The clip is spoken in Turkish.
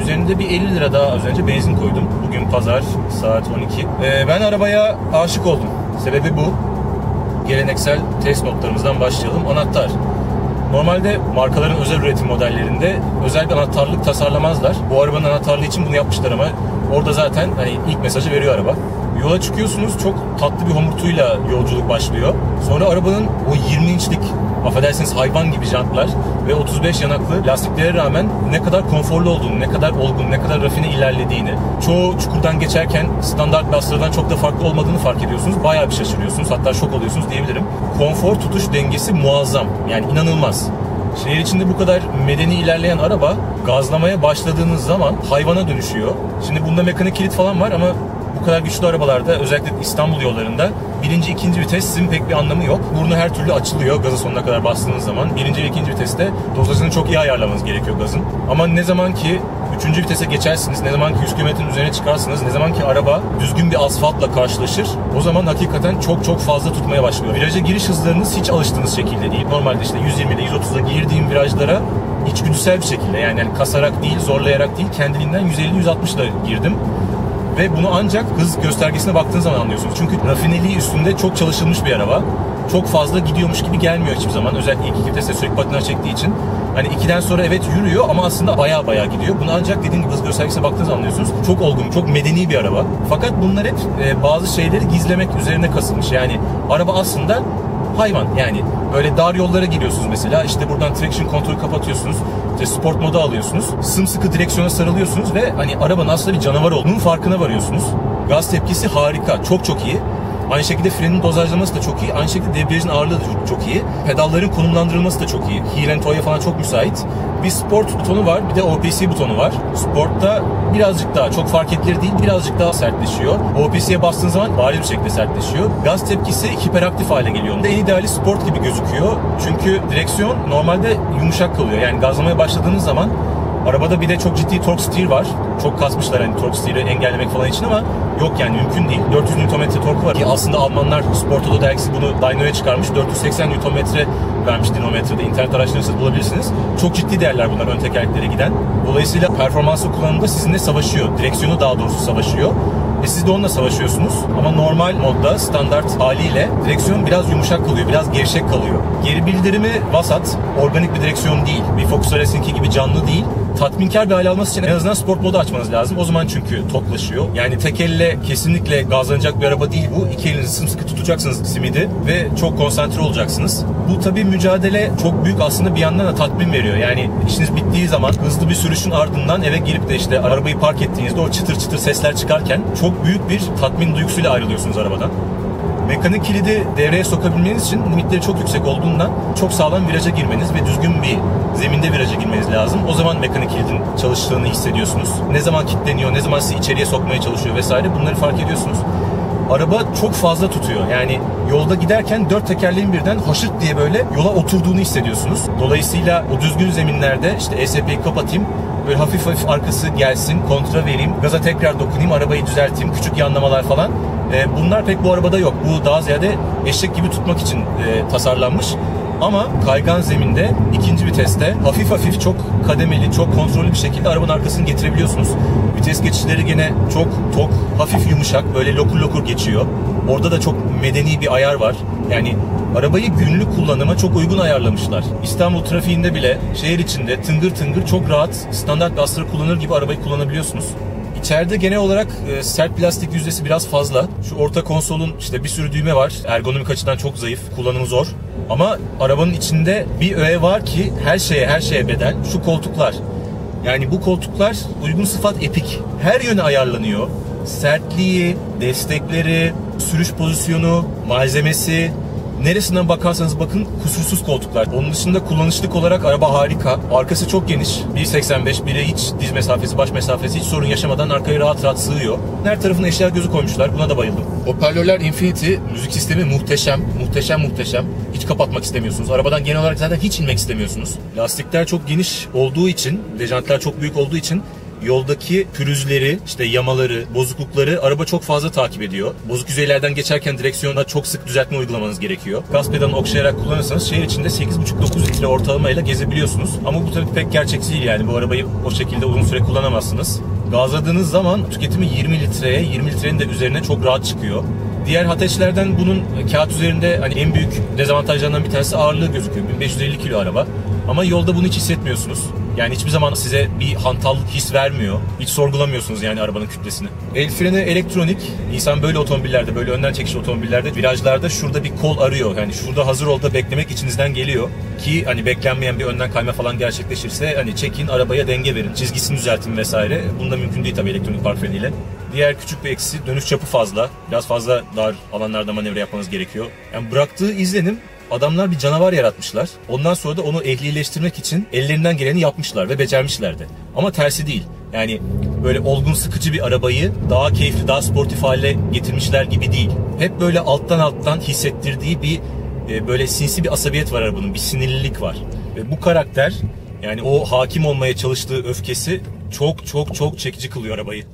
üzerine bir 50 lira daha az önce benzin koydum. Bugün pazar saat 12. Ee, ben arabaya aşık oldum. Sebebi bu. Geleneksel test notlarımızdan başlayalım. Anahtar. Normalde markaların özel üretim modellerinde özel bir anahtarlık tasarlamazlar. Bu arabanın anahtarlığı için bunu yapmışlar ama orada zaten hani ilk mesajı veriyor araba. Yola çıkıyorsunuz çok tatlı bir homurtuyla yolculuk başlıyor. Sonra arabanın o 20 inçlik affedersiniz hayvan gibi jantlar ve 35 yanaklı lastiklere rağmen ne kadar konforlu olduğunu, ne kadar olgun, ne kadar rafine ilerlediğini, çoğu çukurdan geçerken standart lastiklerden çok da farklı olmadığını fark ediyorsunuz. Bayağı bir şaşırıyorsunuz. Hatta şok oluyorsunuz diyebilirim. Konfor tutuş dengesi muazzam. Yani inanılmaz. Şehir içinde bu kadar medeni ilerleyen araba gazlamaya başladığınız zaman hayvana dönüşüyor. Şimdi bunda mekanik kilit falan var ama bu kadar güçlü arabalarda özellikle İstanbul yollarında birinci, ikinci vitesin pek bir anlamı yok. Burnu her türlü açılıyor gazı sonuna kadar bastığınız zaman. Birinci ve ikinci viteste dozajını çok iyi ayarlamanız gerekiyor gazın. Ama ne zaman ki üçüncü vitese geçersiniz, ne zaman ki 100 kilometrenin üzerine çıkarsınız, ne zaman ki araba düzgün bir asfaltla karşılaşır, o zaman hakikaten çok çok fazla tutmaya başlıyor. Viraja giriş hızlarınız hiç alıştığınız şekilde değil. Normalde işte 120'de 130'da girdiğim virajlara içgüdüsel bir şekilde yani, yani kasarak değil, zorlayarak değil, kendiliğinden 150-160'da girdim. Ve bunu ancak hız göstergesine baktığınız zaman anlıyorsunuz. Çünkü rafineliği üstünde çok çalışılmış bir araba. Çok fazla gidiyormuş gibi gelmiyor hiçbir zaman. Özellikle ilk iki viteste sürekli patinaj çektiği için. Hani ikiden sonra evet yürüyor ama aslında baya baya gidiyor. Bunu ancak dediğim gibi hız göstergesine baktığınız zaman anlıyorsunuz. Çok olgun, çok medeni bir araba. Fakat bunlar hep e, bazı şeyleri gizlemek üzerine kasılmış. Yani araba aslında hayvan. Yani böyle dar yollara giriyorsunuz mesela. İşte buradan traction kontrolü kapatıyorsunuz. İşte sport moda alıyorsunuz. Sımsıkı direksiyona sarılıyorsunuz ve hani arabanın aslında bir canavar olduğunun farkına varıyorsunuz. Gaz tepkisi harika çok çok iyi Aynı şekilde frenin dozajlaması da çok iyi. Aynı şekilde debriyajın ağırlığı da çok iyi. Pedalların konumlandırılması da çok iyi. Heel and toe'ya falan çok müsait. Bir sport butonu var, bir de OPC butonu var. Sportta birazcık daha, çok fark edilir değil, birazcık daha sertleşiyor. OPC'ye bastığınız zaman bariz bir şekilde sertleşiyor. Gaz tepkisi hiperaktif hale geliyor. En ideali sport gibi gözüküyor. Çünkü direksiyon normalde yumuşak kalıyor. Yani gazlamaya başladığınız zaman Arabada bir de çok ciddi torque steer var. Çok kasmışlar hani torque steer'i engellemek falan için ama yok yani mümkün değil. 400 Nm torku var ki aslında Almanlar Sport Auto dergisi bunu dyno'ya çıkarmış. 480 Nm vermiş dinometrede. İnternet araştırırsanız bulabilirsiniz. Çok ciddi değerler bunlar ön tekerleklere giden. Dolayısıyla performanslı kullanımda sizinle savaşıyor. Direksiyonu daha doğrusu savaşıyor. E siz de onunla savaşıyorsunuz ama normal modda standart haliyle direksiyon biraz yumuşak kalıyor, biraz gevşek kalıyor. Geri bildirimi vasat, organik bir direksiyon değil. Bir Focus RS'inki gibi canlı değil. Tatminkar bir hale alması için en azından sport modu açmanız lazım. O zaman çünkü toklaşıyor. Yani tek elle kesinlikle gazlanacak bir araba değil bu. İki elinizi sımsıkı tutacaksınız simidi ve çok konsantre olacaksınız. Bu tabii mücadele çok büyük aslında bir yandan da tatmin veriyor. Yani işiniz bittiği zaman hızlı bir sürüşün ardından eve girip de işte arabayı park ettiğinizde o çıtır çıtır sesler çıkarken çok büyük bir tatmin duygusuyla ayrılıyorsunuz arabadan. Mekanik kilidi devreye sokabilmeniz için limitleri çok yüksek olduğundan çok sağlam viraja girmeniz ve düzgün bir zeminde viraja girmeniz lazım. O zaman mekanik kilidin çalıştığını hissediyorsunuz. Ne zaman kilitleniyor, ne zaman sizi içeriye sokmaya çalışıyor vesaire bunları fark ediyorsunuz. Araba çok fazla tutuyor. Yani yolda giderken dört tekerleğin birden haşırt diye böyle yola oturduğunu hissediyorsunuz. Dolayısıyla o düzgün zeminlerde işte ESP'yi kapatayım, böyle hafif hafif arkası gelsin, kontra vereyim, gaza tekrar dokunayım, arabayı düzelteyim, küçük yanlamalar falan. E, bunlar pek bu arabada yok. Bu daha ziyade eşek gibi tutmak için e, tasarlanmış. Ama kaygan zeminde ikinci viteste hafif hafif çok kademeli, çok kontrollü bir şekilde arabanın arkasını getirebiliyorsunuz. Vites geçişleri gene çok tok, hafif yumuşak, böyle lokur lokur geçiyor. Orada da çok medeni bir ayar var. Yani arabayı günlük kullanıma çok uygun ayarlamışlar. İstanbul trafiğinde bile şehir içinde tıngır tıngır çok rahat standart gazları kullanır gibi arabayı kullanabiliyorsunuz. İçeride genel olarak e, sert plastik yüzdesi biraz fazla. Şu orta konsolun işte bir sürü düğme var. Ergonomik açıdan çok zayıf. Kullanımı zor. Ama arabanın içinde bir öğe var ki her şeye her şeye bedel. Şu koltuklar. Yani bu koltuklar uygun sıfat epik. Her yöne ayarlanıyor. Sertliği, destekleri, sürüş pozisyonu, malzemesi, Neresinden bakarsanız bakın kusursuz koltuklar. Onun dışında kullanışlık olarak araba harika. Arkası çok geniş. 1.85 bile hiç diz mesafesi, baş mesafesi hiç sorun yaşamadan arkaya rahat rahat sığıyor. Her tarafına eşya gözü koymuşlar. Buna da bayıldım. Hoparlörler Infinity. Müzik sistemi muhteşem. Muhteşem muhteşem. Hiç kapatmak istemiyorsunuz. Arabadan genel olarak zaten hiç inmek istemiyorsunuz. Lastikler çok geniş olduğu için, dejantlar çok büyük olduğu için yoldaki pürüzleri, işte yamaları, bozuklukları araba çok fazla takip ediyor. Bozuk yüzeylerden geçerken direksiyonda çok sık düzeltme uygulamanız gerekiyor. Gaz pedalını okşayarak kullanırsanız şehir içinde 8,5-9 litre ortalamayla gezebiliyorsunuz. Ama bu tabii pek gerçekçi değil yani bu arabayı o şekilde uzun süre kullanamazsınız. Gazladığınız zaman tüketimi 20 litreye, 20 litrenin de üzerine çok rahat çıkıyor. Diğer Hateçlerden bunun kağıt üzerinde hani en büyük dezavantajlarından bir tanesi ağırlığı gözüküyor. 1550 kilo araba. Ama yolda bunu hiç hissetmiyorsunuz. Yani hiçbir zaman size bir hantal his vermiyor. Hiç sorgulamıyorsunuz yani arabanın kütlesini. El freni elektronik. İnsan böyle otomobillerde, böyle önden çekiş otomobillerde virajlarda şurada bir kol arıyor. Yani şurada hazır ol beklemek içinizden geliyor. Ki hani beklenmeyen bir önden kayma falan gerçekleşirse hani çekin arabaya denge verin, çizgisini düzeltin vesaire. Bunda mümkün değil tabii elektronik park freniyle. Diğer küçük bir eksisi dönüş çapı fazla. Biraz fazla dar alanlarda manevra yapmanız gerekiyor. Yani bıraktığı izlenim adamlar bir canavar yaratmışlar. Ondan sonra da onu ehlileştirmek için ellerinden geleni yapmışlar ve becermişler de. Ama tersi değil. Yani böyle olgun sıkıcı bir arabayı daha keyifli, daha sportif hale getirmişler gibi değil. Hep böyle alttan alttan hissettirdiği bir e, böyle sinsi bir asabiyet var arabanın, bir sinirlilik var. Ve bu karakter yani o hakim olmaya çalıştığı öfkesi çok çok çok çekici kılıyor arabayı.